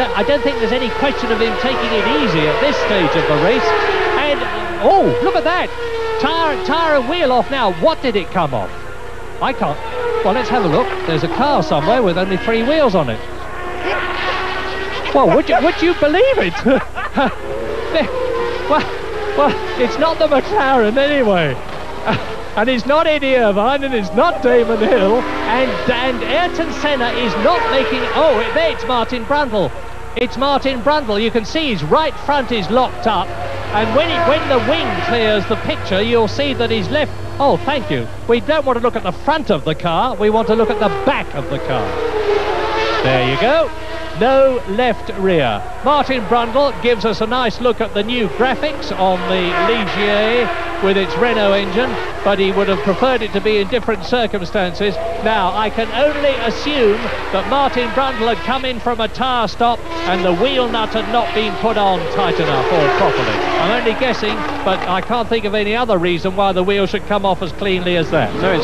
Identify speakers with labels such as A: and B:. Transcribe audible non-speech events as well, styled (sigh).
A: I don't think there's any question of him taking it easy at this stage of the race. And, oh, look at that. Tire, tire and wheel off now. What did it come off? I can't. Well, let's have a look. There's a car somewhere with only three wheels on it. Well, would you, would you believe it? (laughs) well, well, it's not the McLaren anyway. (laughs) and it's not Eddie Irvine, and it's not Damon Hill, and, and Ayrton Senna is not making... Oh, it's Martin Brundle. It's Martin Brundle. You can see his right front is locked up, and when, it, when the wing clears the picture, you'll see that his left... Oh, thank you. We don't want to look at the front of the car, we want to look at the back of the car. There you go no left rear. Martin Brundle gives us a nice look at the new graphics on the Ligier with its Renault engine, but he would have preferred it to be in different circumstances. Now, I can only assume that Martin Brundle had come in from a tyre stop and the wheel nut had not been put on tight enough or properly. I'm only guessing, but I can't think of any other reason why the wheel should come off as cleanly as that. So